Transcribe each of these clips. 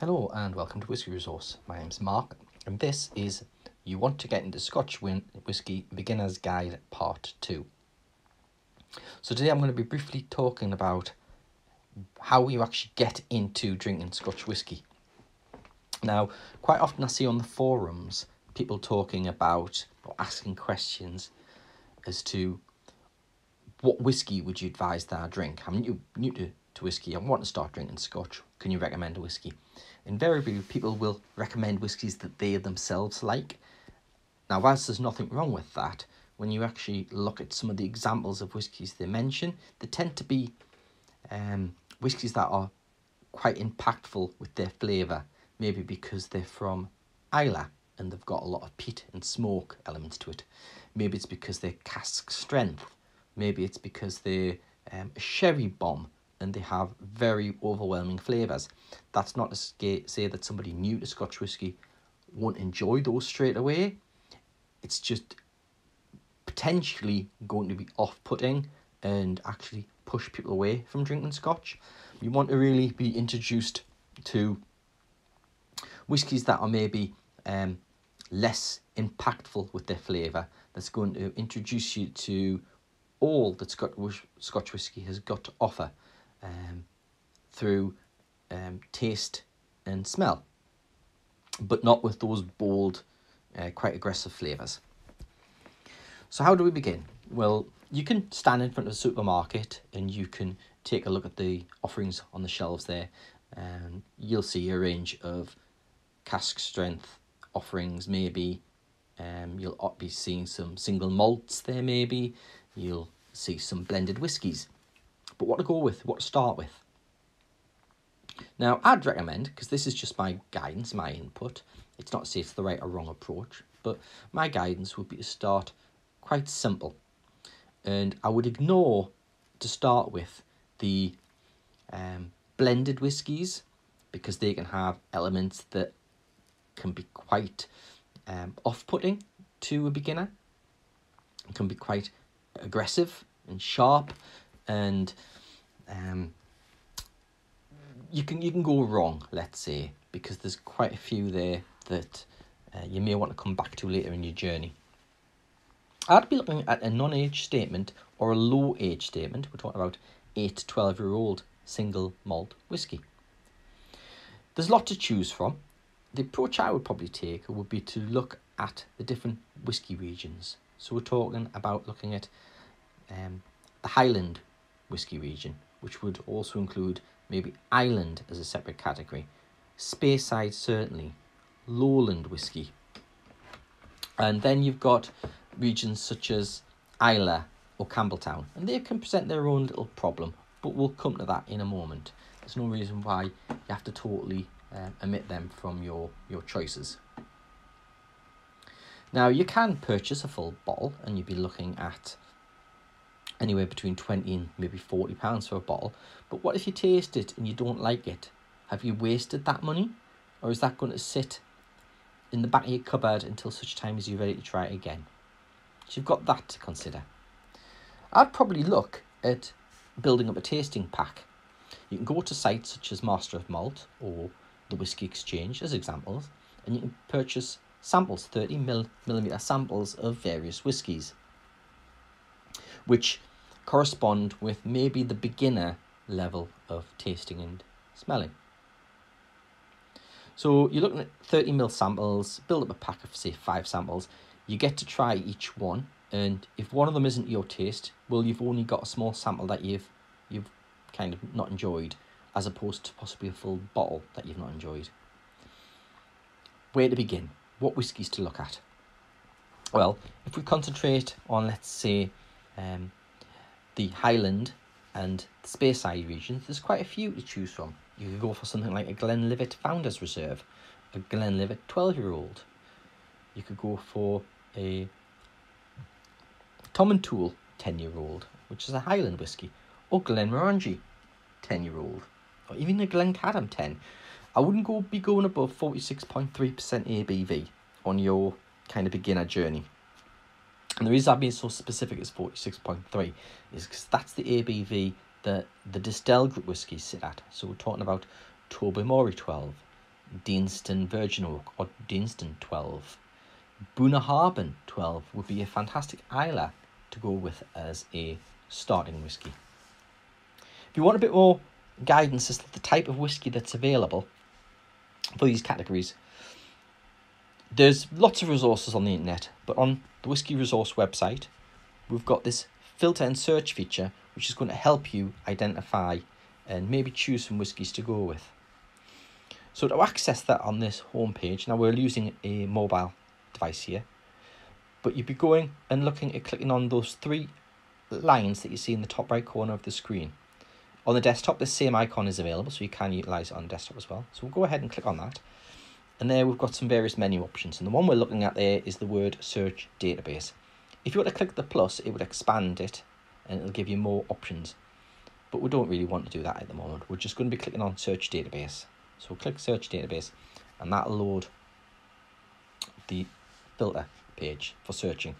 Hello and welcome to Whisky Resource. My name's Mark and this is You Want to Get into Scotch Whisky Beginner's Guide Part 2. So today I'm going to be briefly talking about how you actually get into drinking Scotch whisky. Now, quite often I see on the forums people talking about or asking questions as to what whisky would you advise that I drink? I'm new, new to, to whisky. I want to start drinking Scotch. Can you recommend a whisky? Invariably, people will recommend whiskies that they themselves like. Now, whilst there's nothing wrong with that, when you actually look at some of the examples of whiskies they mention, they tend to be um, whiskies that are quite impactful with their flavour, maybe because they're from Islay and they've got a lot of peat and smoke elements to it. Maybe it's because they're cask strength. Maybe it's because they're um, a sherry bomb and they have very overwhelming flavours. That's not to say that somebody new to Scotch whisky won't enjoy those straight away. It's just potentially going to be off-putting and actually push people away from drinking Scotch. You want to really be introduced to whiskies that are maybe um, less impactful with their flavour. That's going to introduce you to all that Scotch whisky has got to offer um, through um, taste and smell, but not with those bold, uh, quite aggressive flavours. So how do we begin? Well, you can stand in front of a supermarket and you can take a look at the offerings on the shelves there and you'll see a range of cask strength offerings maybe um, you'll be seeing some single malts there maybe you'll see some blended whiskies but what to go with, what to start with. Now, I'd recommend, because this is just my guidance, my input, it's not to say it's the right or wrong approach, but my guidance would be to start quite simple. And I would ignore, to start with, the um, blended whiskies, because they can have elements that can be quite um, off-putting to a beginner, can be quite aggressive and sharp, and um, you can you can go wrong, let's say, because there's quite a few there that uh, you may want to come back to later in your journey. I'd be looking at a non-age statement or a low age statement. We're talking about 8 to 12 year old single malt whiskey. There's a lot to choose from. The approach I would probably take would be to look at the different whiskey regions. So we're talking about looking at um, the Highland whisky region, which would also include maybe Island as a separate category, Speyside certainly, Lowland whisky. And then you've got regions such as Islay or Campbeltown, and they can present their own little problem, but we'll come to that in a moment. There's no reason why you have to totally uh, omit them from your, your choices. Now, you can purchase a full bottle, and you'd be looking at anywhere between 20 and maybe 40 pounds for a bottle. But what if you taste it and you don't like it? Have you wasted that money? Or is that going to sit in the back of your cupboard until such time as you're ready to try it again? So you've got that to consider. I'd probably look at building up a tasting pack. You can go to sites such as Master of Malt or the Whisky Exchange as examples, and you can purchase samples, 30 mil, millimeter samples of various whiskies, which correspond with maybe the beginner level of tasting and smelling. So you're looking at 30 ml samples, build up a pack of say five samples, you get to try each one and if one of them isn't your taste, well you've only got a small sample that you've you've kind of not enjoyed as opposed to possibly a full bottle that you've not enjoyed. Where to begin? What whiskies to look at? Well, if we concentrate on let's say um, the Highland and Speyside regions, there's quite a few to choose from. You could go for something like a Glenlivet Founders Reserve, a Glenlivet 12 year old. You could go for a Tomintoul 10 year old, which is a Highland whisky, or Glenmorangie 10 year old, or even a Glencadam 10. I wouldn't go be going above 46.3% ABV on your kind of beginner journey. And the reason I've been so specific as 46.3 is because that's the ABV that the Distell Group whiskies sit at. So we're talking about Tobermory 12, Deanston Virgin Oak or Deanston 12. Bunnahabhain 12 would be a fantastic Islay to go with as a starting whisky. If you want a bit more guidance as to the type of whisky that's available for these categories, there's lots of resources on the internet, but on the Whisky Resource website, we've got this filter and search feature, which is going to help you identify and maybe choose some whiskies to go with. So to access that on this homepage, now we're using a mobile device here, but you'd be going and looking at clicking on those three lines that you see in the top right corner of the screen. On the desktop, the same icon is available, so you can utilize it on desktop as well. So we'll go ahead and click on that. And there we've got some various menu options. And the one we're looking at there is the word search database. If you were to click the plus, it would expand it and it'll give you more options. But we don't really want to do that at the moment. We're just going to be clicking on search database. So we'll click search database and that'll load the filter page for searching.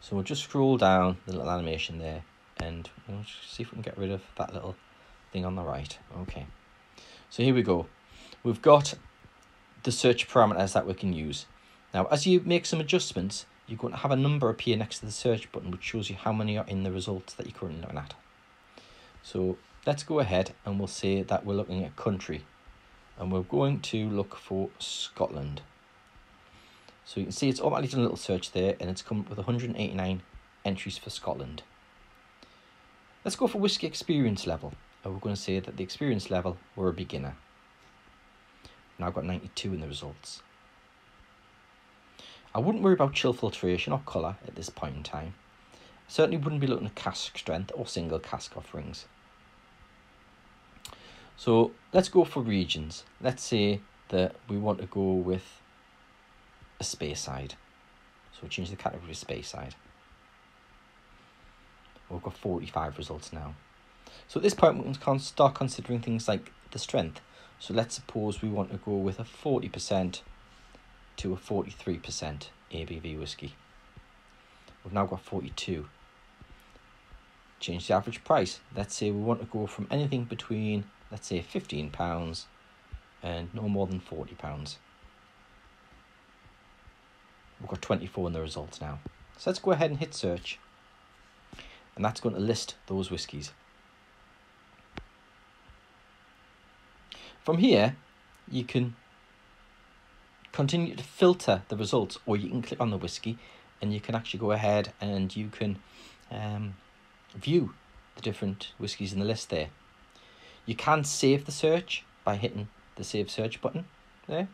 So we'll just scroll down the little animation there and we'll see if we can get rid of that little thing on the right. Okay. So here we go. We've got the search parameters that we can use. Now, as you make some adjustments, you're going to have a number appear next to the search button, which shows you how many are in the results that you're currently looking at. So let's go ahead and we'll say that we're looking at country and we're going to look for Scotland. So you can see it's automatically done a little search there and it's come up with 189 entries for Scotland. Let's go for whisky experience level. And we're going to say that the experience level, we're a beginner. Now I've got 92 in the results. I wouldn't worry about chill filtration or colour at this point in time. Certainly wouldn't be looking at cask strength or single cask offerings. So let's go for regions. Let's say that we want to go with a Speyside. So we'll change the category to Speyside. We've got 45 results now. So at this point we can start considering things like the strength. So let's suppose we want to go with a 40% to a 43% ABV whiskey. We've now got 42. Change the average price. Let's say we want to go from anything between, let's say, £15 and no more than £40. We've got 24 in the results now. So let's go ahead and hit search. And that's going to list those whiskies. From here, you can continue to filter the results or you can click on the whiskey and you can actually go ahead and you can um, view the different whiskies in the list there. You can save the search by hitting the save search button there.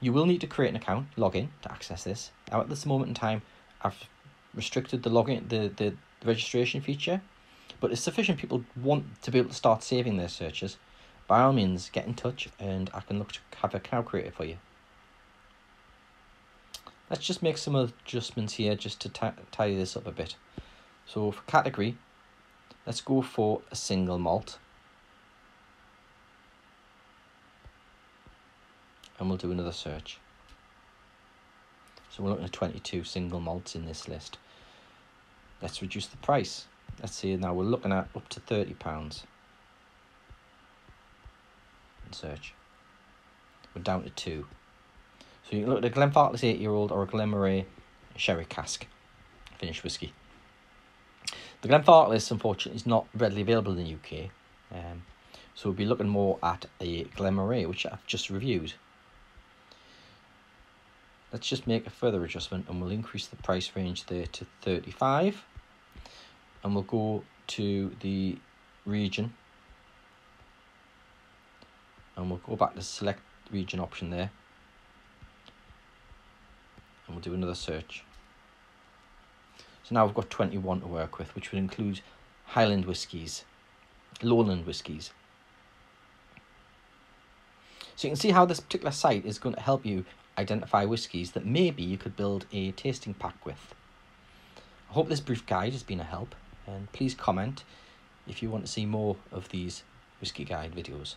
You will need to create an account, log in to access this. Now at this moment in time, I've restricted the login, the, the registration feature, but if sufficient people want to be able to start saving their searches, by all means get in touch and I can look to have a account created for you. Let's just make some adjustments here just to tidy this up a bit. So for category, let's go for a single malt. And we'll do another search. So we're looking at 22 single malts in this list. Let's reduce the price. Let's see now we're looking at up to £30 search. We're down to two. So you can look at a Glenfarclas 8 year old or a Glenmorangie sherry cask finished whiskey. The Glenfarclas, unfortunately, is not readily available in the UK. Um, so we'll be looking more at a Glenmorangie, which I've just reviewed. Let's just make a further adjustment and we'll increase the price range there to 35 and we'll go to the region and we'll go back to select region option there. And we'll do another search. So now we've got 21 to work with which would include Highland whiskies lowland whiskies. So you can see how this particular site is going to help you identify whiskies that maybe you could build a tasting pack with. I hope this brief guide has been a help and please comment if you want to see more of these whiskey guide videos